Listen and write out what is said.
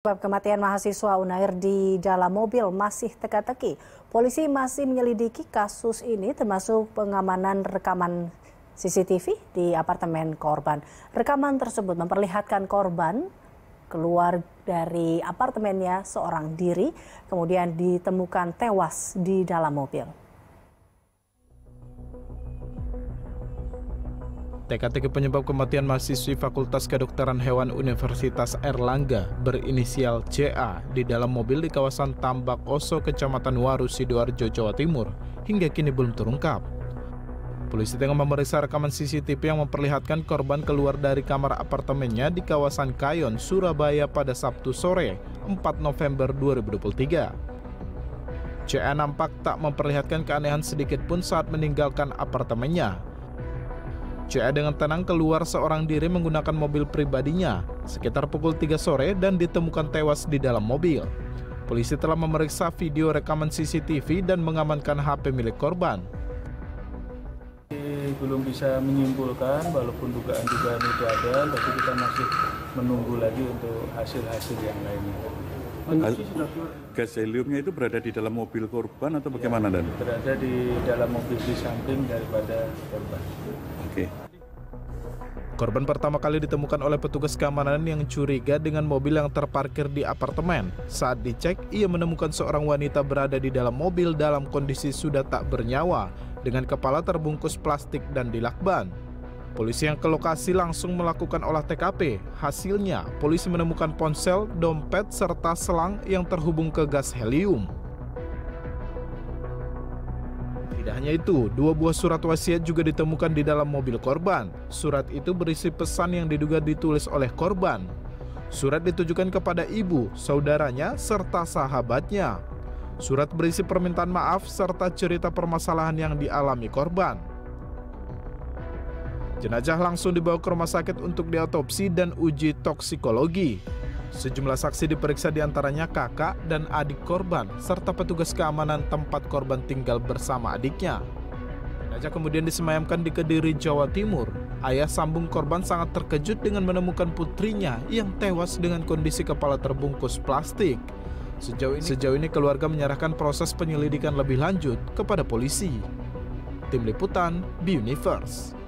Sebab kematian mahasiswa Unair di dalam mobil masih teka-teki. Polisi masih menyelidiki kasus ini termasuk pengamanan rekaman CCTV di apartemen korban. Rekaman tersebut memperlihatkan korban keluar dari apartemennya seorang diri, kemudian ditemukan tewas di dalam mobil. Teka-teki penyebab kematian mahasiswi Fakultas Kedokteran Hewan Universitas Erlangga berinisial CA di dalam mobil di kawasan Tambak Oso, Kecamatan Waru, Sidoarjo, Jawa Timur hingga kini belum terungkap. Polisi tengah memeriksa rekaman CCTV yang memperlihatkan korban keluar dari kamar apartemennya di kawasan Kayon, Surabaya pada Sabtu sore, 4 November 2023. CA nampak tak memperlihatkan keanehan sedikit pun saat meninggalkan apartemennya. CA dengan tenang keluar seorang diri menggunakan mobil pribadinya sekitar pukul 3 sore dan ditemukan tewas di dalam mobil. Polisi telah memeriksa video rekaman CCTV dan mengamankan HP milik korban. Belum bisa menyimpulkan, walaupun dugaan-dugaan itu ada, tapi kita masih menunggu lagi untuk hasil-hasil yang lainnya. Gas heliumnya itu berada di dalam mobil korban atau bagaimana dan? Berada di dalam mobil di samping daripada korban. Oke. Korban pertama kali ditemukan oleh petugas keamanan yang curiga dengan mobil yang terparkir di apartemen. Saat dicek, ia menemukan seorang wanita berada di dalam mobil dalam kondisi sudah tak bernyawa, dengan kepala terbungkus plastik dan dilakban. Polisi yang ke lokasi langsung melakukan olah TKP. Hasilnya, polisi menemukan ponsel, dompet, serta selang yang terhubung ke gas helium. Tidak hanya itu, dua buah surat wasiat juga ditemukan di dalam mobil korban. Surat itu berisi pesan yang diduga ditulis oleh korban. Surat ditujukan kepada ibu, saudaranya, serta sahabatnya. Surat berisi permintaan maaf serta cerita permasalahan yang dialami korban. Jenazah langsung dibawa ke rumah sakit untuk diotopsi dan uji toksikologi. Sejumlah saksi diperiksa di antaranya kakak dan adik korban, serta petugas keamanan tempat korban tinggal bersama adiknya. Jenazah kemudian disemayamkan di Kediri, Jawa Timur. Ayah sambung korban sangat terkejut dengan menemukan putrinya yang tewas dengan kondisi kepala terbungkus plastik. Sejauh ini, sejauh ini keluarga menyerahkan proses penyelidikan lebih lanjut kepada polisi. Tim Liputan, B Universe.